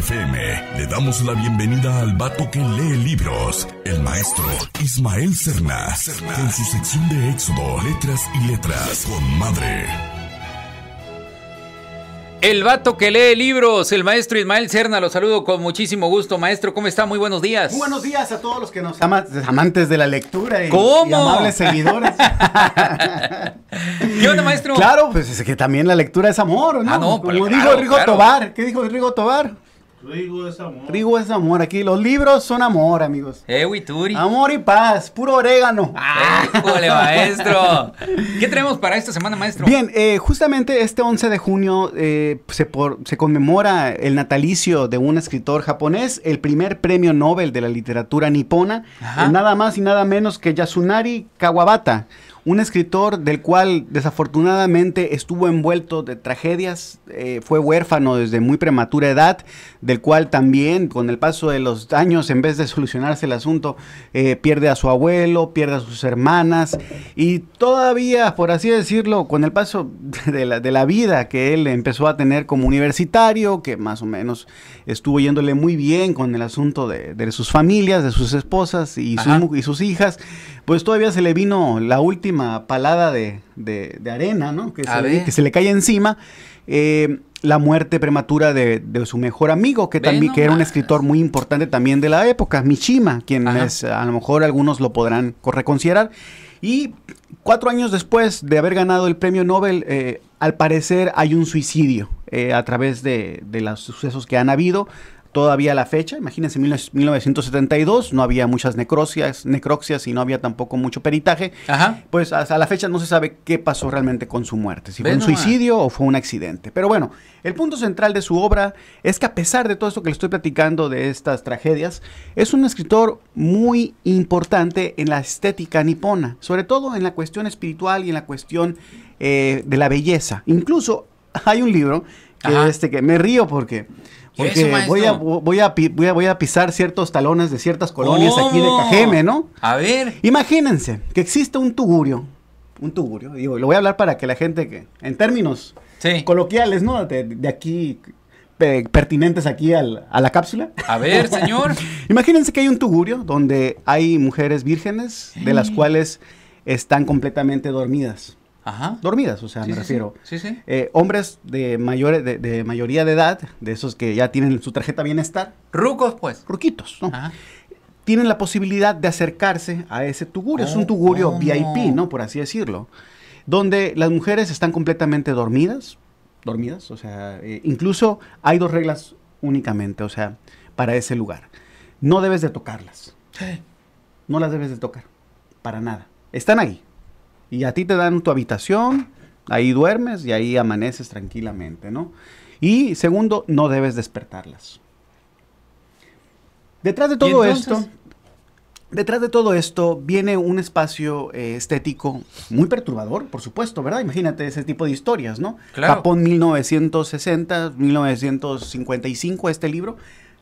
FM le damos la bienvenida al vato que lee libros, el maestro Ismael Cerna, con su sección de Éxodo, letras y letras con madre. El vato que lee libros, el maestro Ismael Cerna, lo saludo con muchísimo gusto. Maestro, ¿cómo está? Muy buenos días. Muy buenos días a todos los que nos aman, amantes de la lectura y, ¿Cómo? y amables seguidores. ¿Qué onda, maestro? claro, pues es que también la lectura es amor, ¿no? Ah, no, Como claro, dijo Rigo claro. Tobar. ¿Qué dijo Rigo Tobar? Rigo es amor. Rigo es amor. Aquí los libros son amor, amigos. Eh, Turi. Amor y paz, puro orégano. ¡Híjole, maestro! ¿Qué tenemos para esta semana, maestro? Bien, eh, justamente este 11 de junio eh, se, por- se conmemora el natalicio de un escritor japonés, el primer premio Nobel de la literatura nipona, eh, nada más y nada menos que Yasunari Kawabata, un escritor del cual desafortunadamente estuvo envuelto de tragedias, eh, fue huérfano desde muy prematura edad, del cual también con el paso de los años, en vez de solucionarse el asunto, eh, pierde a su abuelo, pierde a sus hermanas y todavía, por así decirlo, con el paso de la, de la vida que él empezó a tener como universitario, que más o menos estuvo yéndole muy bien con el asunto de, de sus familias, de sus esposas y sus, y sus hijas, pues todavía se le vino la última palada de, de- de arena, ¿no? Que se, le, ver. que se le cae encima. eh, la muerte prematura de, de su mejor amigo, que, también, que era un escritor muy importante también de la época, Mishima, quien es, a lo mejor algunos lo podrán co- reconsiderar. Y cuatro años después de haber ganado el premio Nobel, eh, al parecer hay un suicidio eh, a través de, de los sucesos que han habido. Todavía a la fecha, imagínense, en 1972 no había muchas necrocias, necroxias y no había tampoco mucho peritaje. Ajá. Pues hasta la fecha no se sabe qué pasó realmente con su muerte, si fue un suicidio o fue un accidente. Pero bueno, el punto central de su obra es que a pesar de todo esto que le estoy platicando de estas tragedias, es un escritor muy importante en la estética nipona, sobre todo en la cuestión espiritual y en la cuestión eh, de la belleza. Incluso hay un libro que, este, que me río porque... ¿Y eso, Porque voy, a, voy, a, voy, a, voy a pisar ciertos talones de ciertas colonias aquí de. Cajeme, ¿no? A ver. Imagínense que existe un tugurio, un tugurio, digo, lo voy a hablar para que la gente que, en términos Sí. coloquiales, ¿no? De, de aquí, pe- pertinentes aquí al- a la cápsula. A ver, señor. Imagínense que hay un tugurio donde hay mujeres vírgenes, de las cuales están completamente dormidas. Ajá. Dormidas, o sea, Sí, me sí, refiero. Sí, sí. Eh, hombres de, mayor, de, de mayoría de edad, de esos que ya tienen su tarjeta bienestar, Rucos, pues. ruquitos, ¿no? Ajá. tienen la posibilidad de acercarse a ese tugurio. es un Oh, tugurio ¿cómo? VIP, ¿no? Por así decirlo. Donde las mujeres están completamente dormidas. Dormidas, o sea, eh, incluso hay dos reglas únicamente, o sea, para ese lugar. No debes de tocarlas. No las debes de tocar. Para nada. Están ahí. Y a ti te dan tu habitación, ahí duermes y ahí amaneces tranquilamente, ¿no? Y segundo, no debes despertarlas. Detrás de todo esto, detrás de todo esto viene un espacio eh, estético muy perturbador, por supuesto, ¿verdad? Imagínate ese tipo de historias, ¿no? Claro. Japón 1960, 1955, este libro,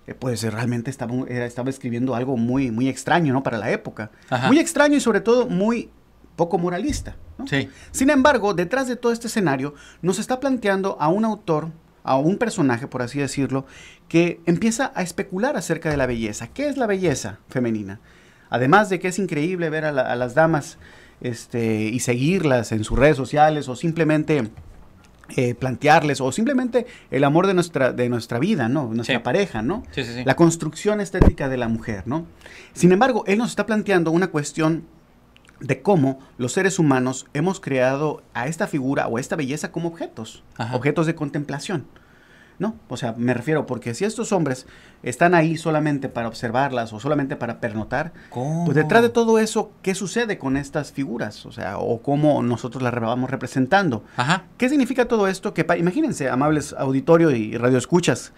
eh, pues eh, realmente estaba, escribiendo algo muy, muy extraño, ¿no? Para la época. Ajá. Muy extraño y sobre todo muy poco moralista, ¿no? Sí. Sin embargo, detrás de todo este escenario, nos está planteando a un autor, a un personaje, por así decirlo, que empieza a especular acerca de la belleza. ¿Qué es la belleza femenina? Además de que es increíble ver a, la- a las damas este, y seguirlas en sus redes sociales o simplemente eh, plantearles o simplemente el amor de nuestra, de nuestra vida, ¿no? Nuestra Sí. pareja, ¿no? Sí, sí, sí. La construcción estética de la mujer, ¿no? Sin embargo, él nos está planteando una cuestión de cómo los seres humanos hemos creado a esta figura o a esta belleza como objetos, Ajá. objetos de contemplación. ¿No? O sea, me refiero, porque si estos hombres están ahí solamente para observarlas o solamente para pernotar, ¿Cómo? pues detrás de todo eso, ¿qué sucede con estas figuras? O sea, o cómo nosotros las vamos representando. Ajá. ¿Qué significa todo esto? Que imagínense, amables auditorio y radioescuchas,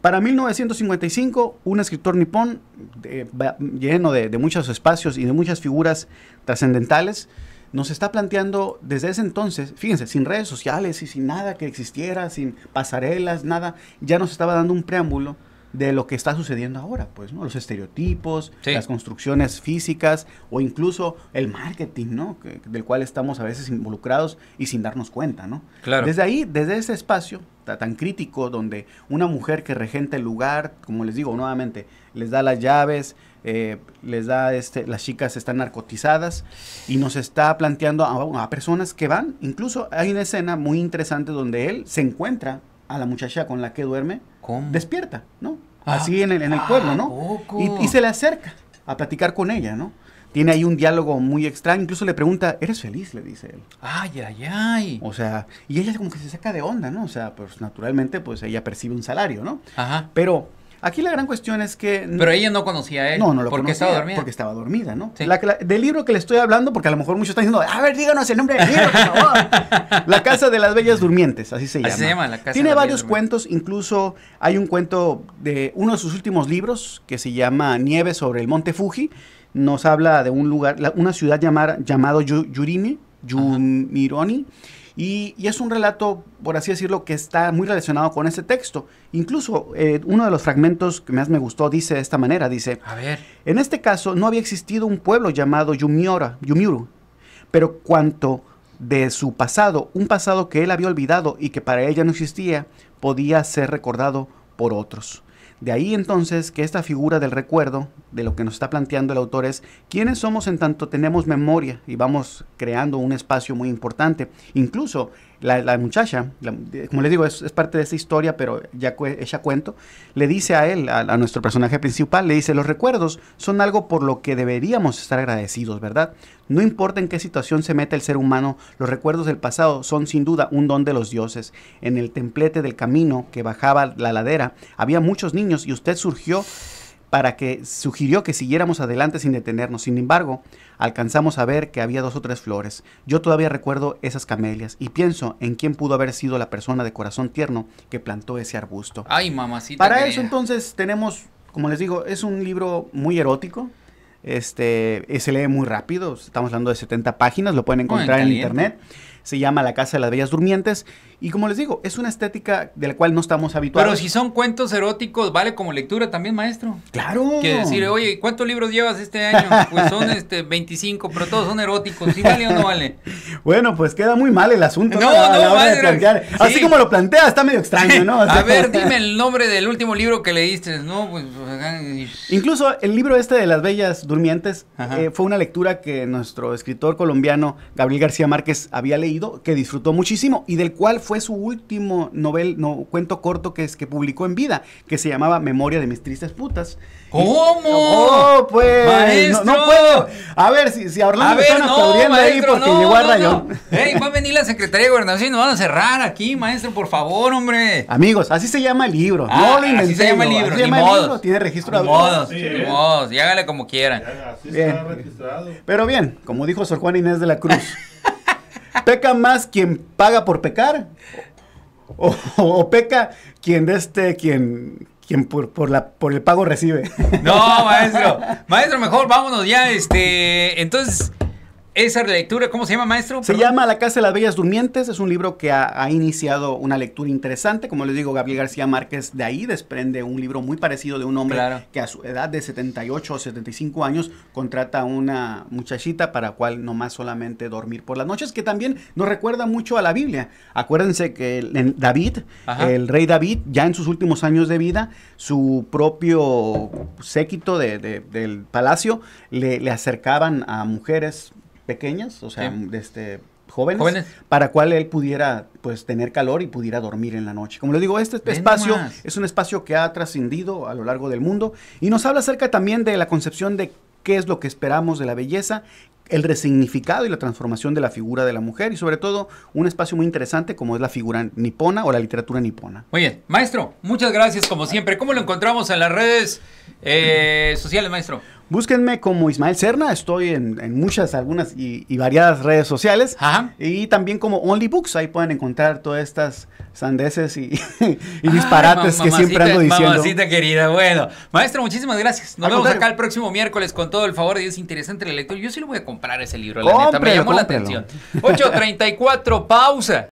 para 1955, un escritor nipón de- va- lleno de, de muchos espacios y de muchas figuras trascendentales, nos está planteando desde ese entonces, fíjense, sin redes sociales y sin nada que existiera, sin pasarelas, nada, ya nos estaba dando un preámbulo de lo que está sucediendo ahora, pues, ¿no? Los estereotipos, Sí. las construcciones físicas o incluso el marketing, ¿no? Que- del cual estamos a veces involucrados y sin darnos cuenta, ¿no? Claro. Desde ahí, desde ese espacio ta- tan crítico donde una mujer que regenta el lugar, como les digo nuevamente, les da las llaves, eh, les da, este, las chicas están narcotizadas y nos está planteando a, a personas que van, incluso hay una escena muy interesante donde él se encuentra a la muchacha con la que duerme ¿Cómo? despierta, ¿no? Ah. Así en el, en el pueblo, ¿A ¿no? Y, y se le acerca a platicar con ella, ¿no? Tiene ahí un diálogo muy extraño, incluso le pregunta, ¿eres feliz? Le dice él. Ay, ay, ay. O sea, y ella como que se saca de onda, ¿no? O sea, pues naturalmente, pues ella percibe un salario, ¿no? Ajá. Pero aquí la gran cuestión es que... Pero ella no conocía a él. no, no lo Porque conocía, estaba dormida. Porque estaba dormida, ¿no? Sí. La la- del libro que le estoy hablando, porque a lo mejor muchos están diciendo, a ver, díganos el nombre del libro, por favor. la Casa de las Bellas Durmientes, así se Así llama. se llama, La Casa de Tiene las varios Bellas cuentos, incluso hay un cuento de uno de sus últimos libros que se llama Nieve sobre el Monte Fuji. Nos habla de un lugar, la- una ciudad llamar, llamado Yu- Yurimi, Yumironi. Y, y es un relato, por así decirlo, que está muy relacionado con ese texto. Incluso eh, uno de los fragmentos que más me gustó dice de esta manera, dice, A ver. en este caso no había existido un pueblo llamado Yumiora, Yumiuru, pero cuanto de su pasado, un pasado que él había olvidado y que para ella no existía, podía ser recordado por otros. De ahí entonces que esta figura del recuerdo, de lo que nos está planteando el autor es quiénes somos en tanto tenemos memoria y vamos creando un espacio muy importante. Incluso la, la muchacha, como les digo, es, parte de esta historia, pero ya cue- ella cuento, le dice a él, a, a nuestro personaje principal, le dice, los recuerdos son algo por lo que deberíamos estar agradecidos, ¿verdad? No importa en qué situación se meta el ser humano, los recuerdos del pasado son sin duda un don de los dioses. En el templete del camino que bajaba la ladera había muchos niños y usted surgió para que sugirió que siguiéramos adelante sin detenernos. Sin embargo, alcanzamos a ver que había dos o tres flores. Yo todavía recuerdo esas camelias y pienso en quién pudo haber sido la persona de corazón tierno que plantó ese arbusto. Ay, mamacita. Para querida. eso entonces tenemos, como les digo, es un libro muy erótico. Este, eh, se lee muy rápido, estamos hablando de 70 páginas, lo pueden en encontrar en caliente. internet. Se llama La Casa de las Bellas Durmientes y como les digo, es una estética de la cual no estamos habituados. Pero si son cuentos eróticos, ¿vale como lectura también, maestro? Claro. Que decir, oye, ¿cuántos libros llevas este año? Pues son este 25, pero todos son eróticos. ¿Sí vale o no vale? Bueno, pues queda muy mal el asunto. No, A la no, hora de madre. plantear. Así Sí. como lo plantea, está medio extraño, ¿no? O sea, A ver, dime el nombre del último libro que leíste. No, pues. Incluso el libro este de las Bellas Durmientes eh, fue una lectura que nuestro escritor colombiano Gabriel García Márquez había leído, que disfrutó muchísimo y del cual fue su último novel, no, cuento corto que es que publicó en vida, que se llamaba Memoria de mis tristes putas. ¿Cómo? Oh, pues. no- Maestro. No, puedo. A ver, si, si a Orlando A ver, están no, aplaudiendo ahí maestro, porque no, llegó a Rayón. no. Ey, va a venir la Secretaría de Gobernación y nos van a cerrar aquí, maestro, por favor, hombre. Amigos, así se llama el libro. Ah, no lo inventé. así se llama el libro, así se ni llama el libro, Tiene registro Ni de modos, Sí, ni modos, y hágale como quieran. Ya, Así Bien. está registrado. Pero bien, como dijo Sor Juana Inés de la Cruz, peca más quien paga por pecar o, peca quien de este quien quien por, por la por el pago recibe. No, maestro. Maestro, mejor vámonos ya. Este, entonces, esa lectura, ¿cómo se llama, maestro? Se Perdón. llama La Casa de las Bellas Durmientes, es un libro que ha, ha iniciado una lectura interesante, como les digo, Gabriel García Márquez de ahí desprende un libro muy parecido de un hombre Claro. que a su edad de 78 o 75 años contrata a una muchachita para cual nomás solamente dormir por las noches, que también nos recuerda mucho a la Biblia. Acuérdense que el- en David, Ajá. el rey David, ya en sus últimos años de vida, su propio séquito de- de- del palacio le, le acercaban a mujeres pequeñas, o sea, Sí. de este, jóvenes, Jóvenes. para cual él pudiera pues tener calor y pudiera dormir en la noche. Como les digo, este Ven espacio nomás. es un espacio que ha trascendido a lo largo del mundo y nos habla acerca también de la concepción de qué es lo que esperamos de la belleza, el resignificado y la transformación de la figura de la mujer y sobre todo un espacio muy interesante como es la figura nipona o la literatura nipona. Muy bien, maestro, muchas gracias como siempre. ¿Cómo lo encontramos en las redes eh, sociales, maestro? Búsquenme como Ismael Serna, estoy en, en muchas, algunas y, y variadas redes sociales. Ajá. Y también como Only Books, ahí pueden encontrar todas estas sandeces y, y disparates Ay, que siempre ando diciendo. Mamacita querida, bueno. Maestro, muchísimas gracias. Nos Al vemos contrario. acá el próximo miércoles con todo el favor de Dios. Interesante la lectura. Yo sí lo voy a comprar ese libro, la neta. Me Cómprelo, llamó la cómprelo. atención. 8.34, pausa.